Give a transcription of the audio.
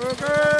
Riding